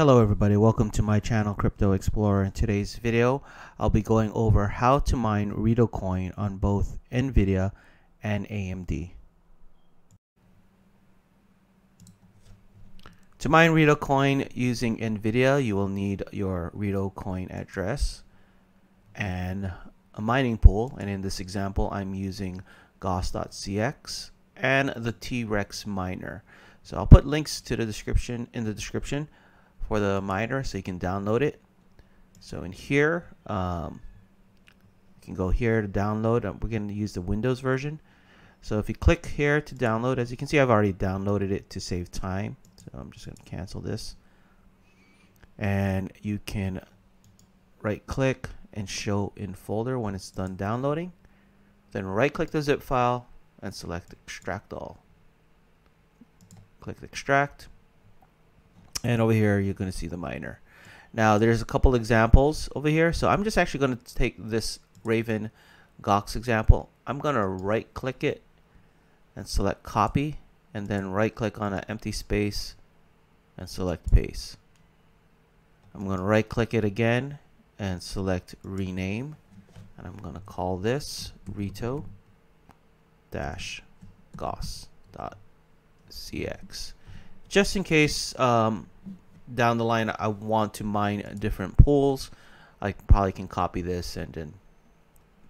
Hello everybody, welcome to my channel Crypto Explorer. In today's video, I'll be going over how to mine Rito coin on both Nvidia and AMD. To mine Rito coin using Nvidia, you will need your Rito coin address and a mining pool. And in this example, I'm using Gos.cx and the T-Rex miner. So I'll put links to the description in the description for the miner so you can download it. So in here, um, you can go here to download. We're going to use the Windows version. So if you click here to download, as you can see, I've already downloaded it to save time. So I'm just going to cancel this. And you can right click and show in folder when it's done downloading. Then right click the zip file and select extract all. Click extract and over here you're going to see the miner. Now there's a couple examples over here. So I'm just actually going to take this Raven Gos example. I'm going to right click it and select copy and then right click on an empty space and select paste. I'm going to right click it again and select rename and I'm going to call this Rito dash Gos dot cx just in case um, down the line I want to mine different pools I probably can copy this and then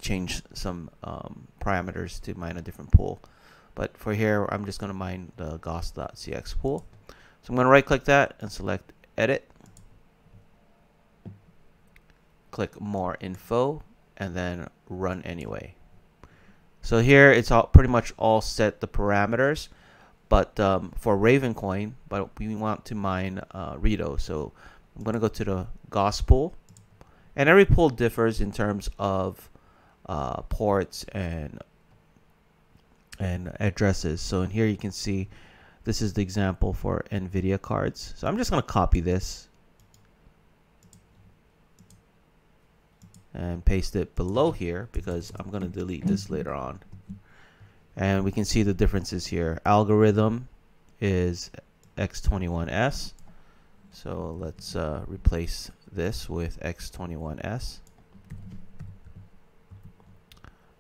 change some um, parameters to mine a different pool. But for here I'm just going to mine the gos.cx pool. So I'm going to right click that and select edit. Click more info and then run anyway. So here it's all pretty much all set the parameters but um, for Ravencoin, but we want to mine uh, Rito. So I'm going to go to the Gos pool. And every pool differs in terms of uh, ports and and addresses. So in here you can see this is the example for NVIDIA cards. So I'm just going to copy this and paste it below here because I'm going to delete this later on and we can see the differences here. Algorithm is x21s so let's uh, replace this with x21s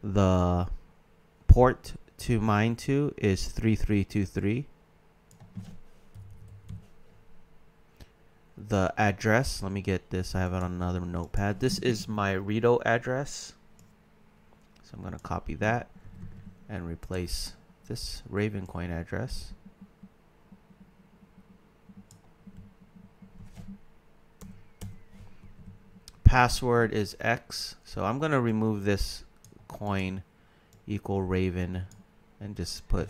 the port to mine to is 3323 the address let me get this I have it on another notepad. This is my Rito address. So I'm gonna copy that and replace this Ravencoin address. Password is X, so I'm going to remove this coin equal Raven and just put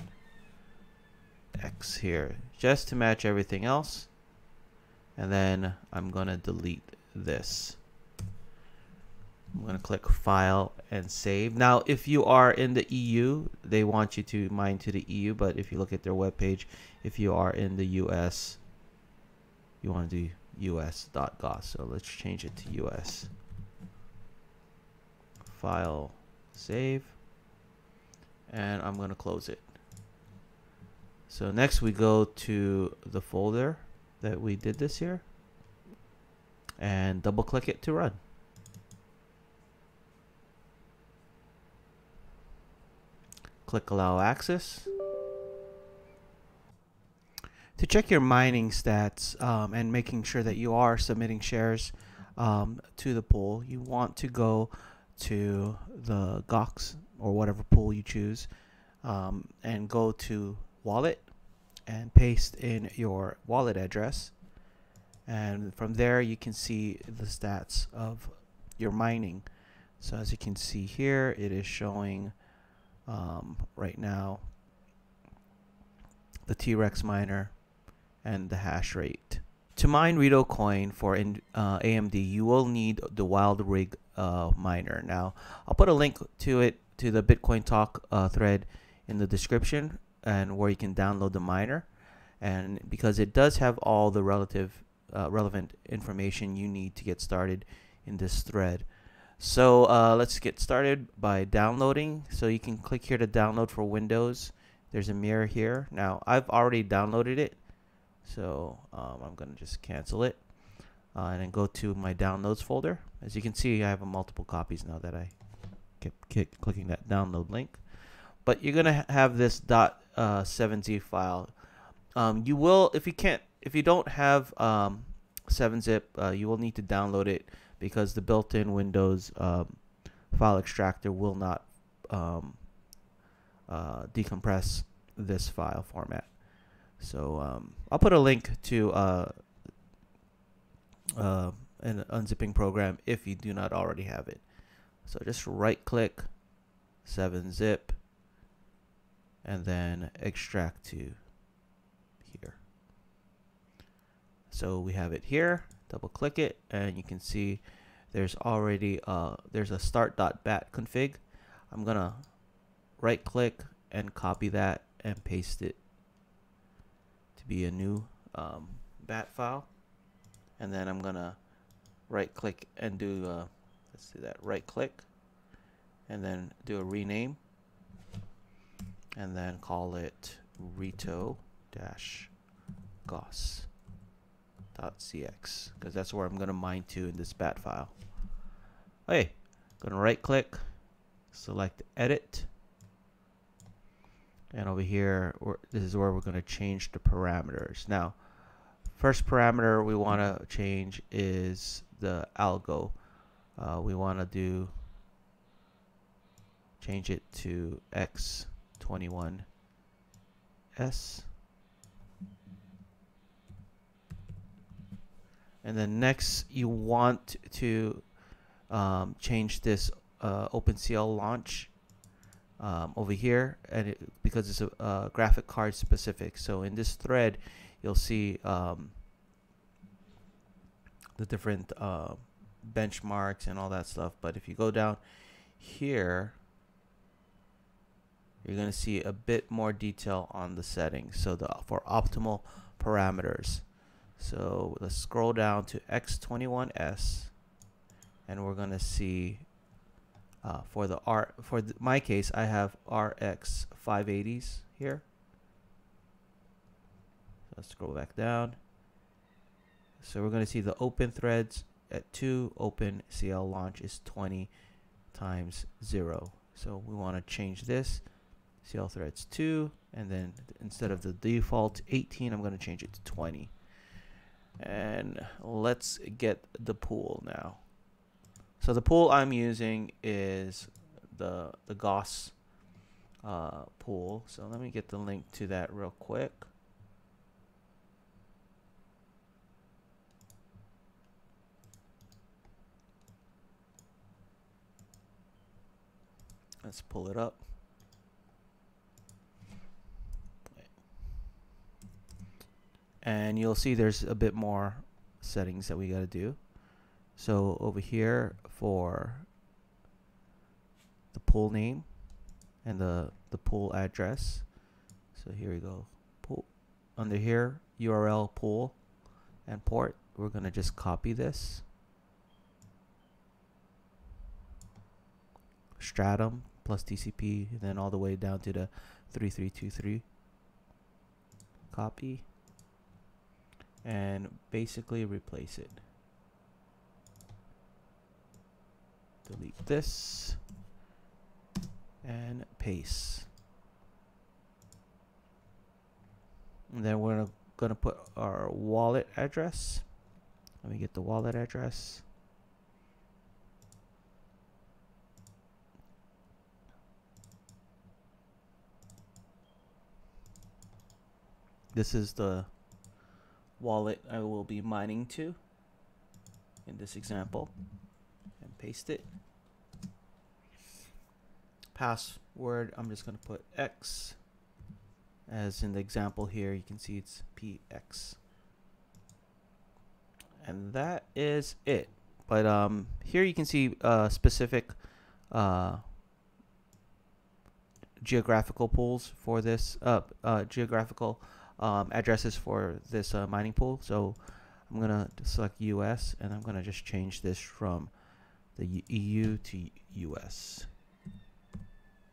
X here just to match everything else. And then I'm going to delete this. I'm to click File and Save. Now, if you are in the EU, they want you to mine to the EU, but if you look at their webpage, if you are in the US, you want to do us.gos. So let's change it to US. File, Save, and I'm going to close it. So next we go to the folder that we did this here and double click it to run. Click Allow Access. To check your mining stats um, and making sure that you are submitting shares um, to the pool, you want to go to the Gos or whatever pool you choose um, and go to Wallet and paste in your wallet address. And from there, you can see the stats of your mining. So as you can see here, it is showing um, right now the T-Rex miner and the hash rate. To mine Rito coin for in, uh, AMD, you will need the WildRig uh, miner. Now, I'll put a link to it to the Bitcoin Talk uh, thread in the description and where you can download the miner. And because it does have all the relative uh, relevant information you need to get started in this thread. So uh, let's get started by downloading. So you can click here to download for Windows. There's a mirror here. Now I've already downloaded it. So um, I'm going to just cancel it. uh, and then go to my downloads folder. As you can see, I have multiple copies now that I kept, kept clicking that download link. But you're gonna have this dot uh, 7z file. Um, you will, if you can't, if you don't have um, 7-zip, uh, you will need to download it because the built-in Windows um, file extractor will not um, uh, decompress this file format. So um, I'll put a link to uh, uh, an unzipping program if you do not already have it. So just right click 7-zip and then extract to here. So we have it here, double click it and you can see there's already uh, there's a start.bat config. I'm gonna right click and copy that and paste it to be a new um, bat file and then I'm gonna right click and do uh, let's do that right click and then do a rename and then call it rito dash gos .cx because that's where I'm gonna mine to in this bat file. Okay gonna right click select edit. And over here this is where we're going to change the parameters. Now first parameter we want to change is the algo. Uh, we want to do change it to x21s and then next you want to um, change this uh, OpenCL launch um, over here and it, because it's a, a, graphic card specific. So in this thread you'll see um, the different uh, benchmarks and all that stuff. But if you go down here you're going to see a bit more detail on the settings. So the for optimal parameters so let's scroll down to X21S and we're going to see uh, for the R for my case, I have RX 580s here. Let's scroll back down. So we're going to see the open threads at 2, open CL launch is 20 times 0. So we want to change this. CL threads 2, and then instead of the default 18, I'm going to change it to 20. And let's get the pool now. So the pool I'm using is the the Gos uh, pool. So let me get the link to that real quick. Let's pull it up. And you'll see there's a bit more settings that we got to do. So over here for the pool name and the the pool address. So here we go. Pool under here URL pool and port. We're gonna just copy this. Stratum plus TCP, then all the way down to the 3323. Copy and basically replace it. delete this and paste. And then we're gonna put our wallet address. Let me get the wallet address. This is the wallet I will be mining to in this example and paste it password, I'm just going to put X. As in the example here, you can see it's PX. And that is it. But um, here you can see uh, specific uh, geographical pools for this, uh, uh, geographical um, addresses for this uh, mining pool. So I'm going to select US and I'm going to just change this from the EU to US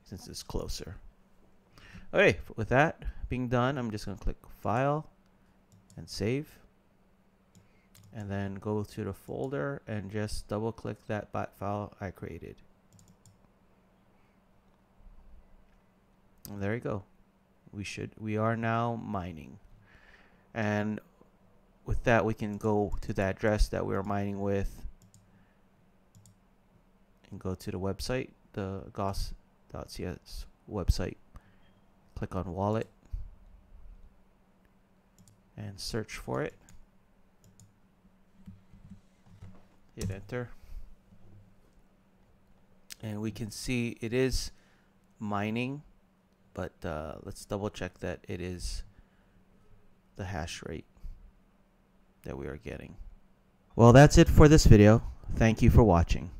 since it's closer. Okay, with that being done, I'm just going to click File and Save. and then go to the folder and just double click that file I created. And there you go. We should we are now mining. And with that we can go to the address that we are mining with and go to the website, the gos.cx website. Click on wallet and search for it. Hit enter. And we can see it is mining, but uh, let's double check that it is the hash rate that we are getting. Well, that's it for this video. Thank you for watching.